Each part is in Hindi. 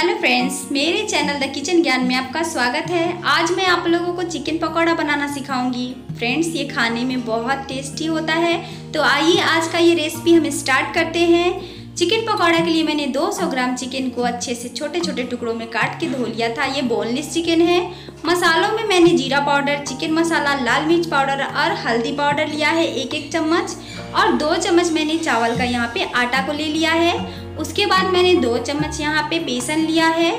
हेलो फ्रेंड्स मेरे चैनल द किचन ज्ञान में आपका स्वागत है। आज मैं आप लोगों को चिकन पकौड़ा बनाना सिखाऊँगी। फ्रेंड्स ये खाने में बहुत टेस्टी होता है। तो आइए आज का ये रेसिपी हम स्टार्ट करते हैं। चिकन पकौड़ा के लिए मैंने 200 ग्राम चिकन को अच्छे से छोटे छोटे टुकड़ों में काट के धो लिया था। ये बोनलेस चिकन है। मसालों में मैंने जीरा पाउडर चिकन मसाला, लाल मिर्च पाउडर और हल्दी पाउडर लिया है एक एक चम्मच। और दो चम्मच मैंने चावल का यहाँ पे आटा को ले लिया है। उसके बाद मैंने दो चम्मच यहाँ पे बेसन लिया है।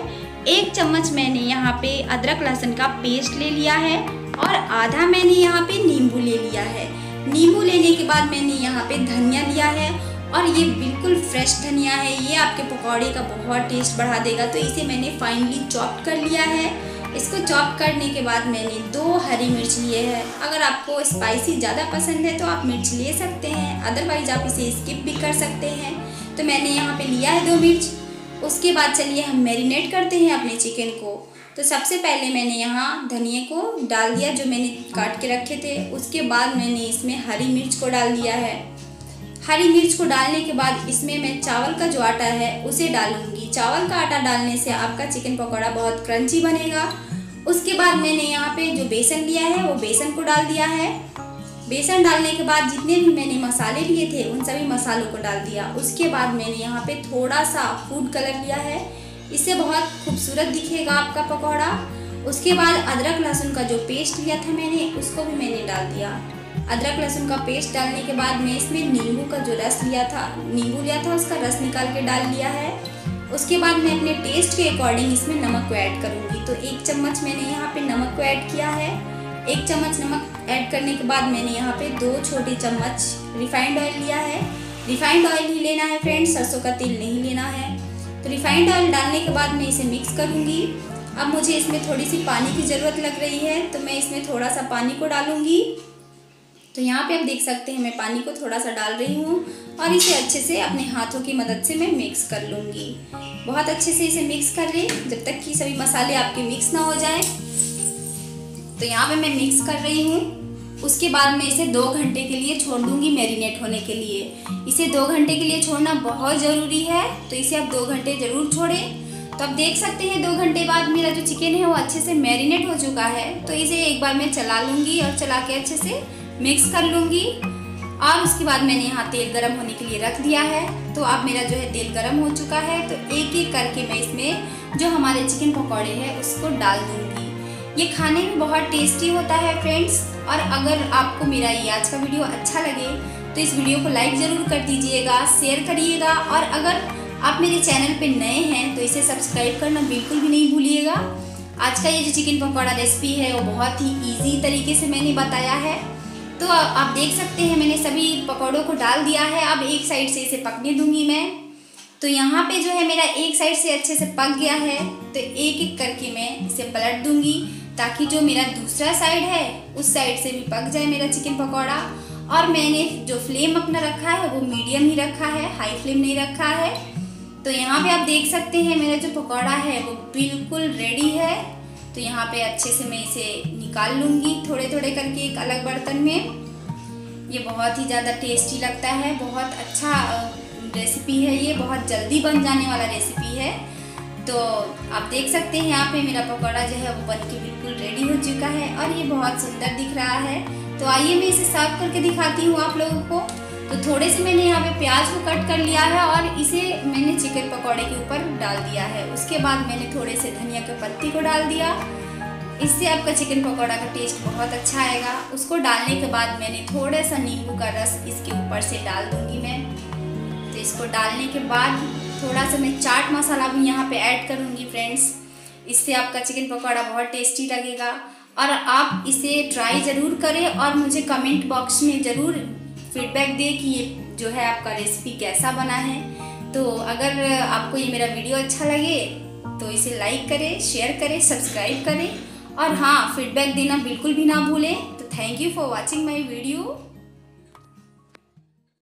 एक चम्मच मैंने यहाँ पे अदरक लहसुन का पेस्ट ले लिया है और आधा मैंने यहाँ पे नींबू ले लिया है। नींबू लेने के बाद मैंने यहाँ पे धनिया लिया है और ये बिल्कुल फ्रेश धनिया है। ये आपके पकौड़े का बहुत टेस्ट बढ़ा देगा। तो इसे मैंने फाइनली चॉप कर लिया है। इसको चॉप करने के बाद मैंने दो हरी मिर्च लिए हैं। अगर आपको स्पाइसी ज़्यादा पसंद है तो आप मिर्च ले सकते हैं। अदरवाइज़ आप इसे स्किप भी कर सकते हैं। तो मैंने यहाँ पे लिया है दो मिर्च। उसके बाद चलिए हम मैरिनेट करते हैं अपने चिकन को। तो सबसे पहले मैंने यहाँ धनिए को डाल दिया जो मैंने काट के रखे थे। उसके बाद मैंने इसमें हरी मिर्च को डाल दिया है। हरी मिर्च को डालने के बाद इसमें मैं चावल का जो आटा है उसे डालूँगी। चावल का आटा डालने से आपका चिकन पकौड़ा बहुत क्रंची बनेगा। उसके बाद मैंने यहाँ पे जो बेसन लिया है, वो बेसन को डाल दिया है। बेसन डालने के बाद जितने भी मैंने मसाले लिए थे, उन सभी मसालों को डाल दिया। उसके बाद मैंने यहाँ पे थोड़ा सा फ़ूड कलर लिया है। इससे बहुत खूबसूरत दिखेगा आपका पकौड़ा। उसके बाद अदरक लहसुन का जो पेस्ट लिया था मैंने, उसको भी मैंने डाल दिया। अदरक लहसुन का पेस्ट डालने के बाद मैं इसमें नींबू का जो रस लिया था, नींबू लिया था, उसका रस निकाल के डाल लिया है। उसके बाद मैं अपने टेस्ट के अकॉर्डिंग इसमें नमक को ऐड करूँगी। तो एक चम्मच मैंने यहाँ पे नमक को ऐड किया है। एक चम्मच नमक ऐड करने के बाद मैंने यहाँ पे दो छोटे चम्मच रिफाइंड ऑयल लिया है। रिफाइंड ऑयल ही लेना है फ्रेंड्स, सरसों का तेल नहीं लेना है। तो रिफाइंड ऑयल डालने के बाद मैं इसे मिक्स करूँगी। अब मुझे इसमें थोड़ी सी पानी की ज़रूरत लग रही है तो मैं इसमें थोड़ा सा पानी को डालूँगी। तो यहाँ पे आप देख सकते हैं मैं पानी को थोड़ा सा डाल रही हूँ और इसे अच्छे से अपने हाथों की मदद से मैं मिक्स कर लूँगी। बहुत अच्छे से इसे मिक्स कर लें जब तक कि सभी मसाले आपके मिक्स ना हो जाए। तो यहाँ पे मैं मिक्स कर रही हूँ। उसके बाद मैं इसे दो घंटे के लिए छोड़ दूँगी मैरिनेट होने के लिए। इसे दो घंटे के लिए छोड़ना बहुत ज़रूरी है। तो इसे आप दो घंटे ज़रूर छोड़ें। तो आप देख सकते हैं, दो घंटे बाद मेरा जो चिकन है वो अच्छे से मैरिनेट हो चुका है। तो इसे एक बार मैं चला लूँगी और चला के अच्छे से मिक्स कर लूँगी। और उसके बाद मैंने यहाँ तेल गरम होने के लिए रख दिया है। तो अब मेरा जो है तेल गरम हो चुका है। तो एक एक करके मैं इसमें जो हमारे चिकन पकौड़े हैं उसको डाल दूँगी। ये खाने में बहुत टेस्टी होता है फ्रेंड्स और अगर आपको मेरा ये आज का वीडियो अच्छा लगे तो इस वीडियो को लाइक ज़रूर कर दीजिएगा शेयर करिएगा। और अगर आप मेरे चैनल पर नए हैं तो इसे सब्सक्राइब करना बिल्कुल भी नहीं भूलिएगा। आज का ये जो चिकन पकौड़ा रेसिपी है, वो बहुत ही ईजी तरीके से मैंने बताया है। तो आप देख सकते हैं, मैंने सभी पकौड़ों को डाल दिया है। अब एक साइड से इसे पकने दूँगी मैं। तो यहाँ पे जो है, मेरा एक साइड से अच्छे से पक गया है। तो एक एक करके मैं इसे पलट दूँगी। ताकि जो मेरा दूसरा साइड है, उस साइड से भी पक जाए मेरा चिकन पकौड़ा। और मैंने जो फ्लेम अपना रखा है, वो मीडियम ही रखा है हाई फ्लेम नहीं रखा है। तो यहाँ पे आप देख सकते हैं, मेरा जो पकौड़ा है, वो बिल्कुल रेडी है। तो यहाँ पे अच्छे से मैं इसे निकाल लूँगी थोड़े थोड़े करके एक अलग बर्तन में। ये बहुत ही ज़्यादा टेस्टी लगता है, बहुत अच्छा रेसिपी है ये, बहुत जल्दी बन जाने वाला रेसिपी है। तो आप देख सकते हैं यहाँ पे मेरा पकौड़ा जो है वो बन के बिल्कुल रेडी हो चुका है और ये बहुत सुंदर दिख रहा है। तो आइए मैं इसे साफ़ करके दिखाती हूँ आप लोगों को। तो थोड़े से मैंने यहाँ पे प्याज को कट कर लिया है और इसे मैंने चिकन पकौड़े के ऊपर डाल दिया है। उसके बाद मैंने थोड़े से धनिया के पत्ती को डाल दिया। इससे आपका चिकन पकौड़ा का टेस्ट बहुत अच्छा आएगा। उसको डालने के बाद मैंने थोड़ा सा नींबू का रस इसके ऊपर से डाल दूँगी मैं। तो इसको डालने के बाद थोड़ा सा मैं चाट मसाला भी यहाँ पे ऐड करूँगी फ्रेंड्स इससे आपका चिकन पकौड़ा बहुत टेस्टी लगेगा। और आप इसे ट्राई ज़रूर करें और मुझे कमेंट बॉक्स में ज़रूर फीडबैक दें कि ये जो है आपका रेसिपी कैसा बना है। तो अगर आपको ये मेरा वीडियो अच्छा लगे तो इसे लाइक करें शेयर करें सब्सक्राइब करें। और हाँ फीडबैक देना बिल्कुल भी ना भूलें। तो thank you for watching my video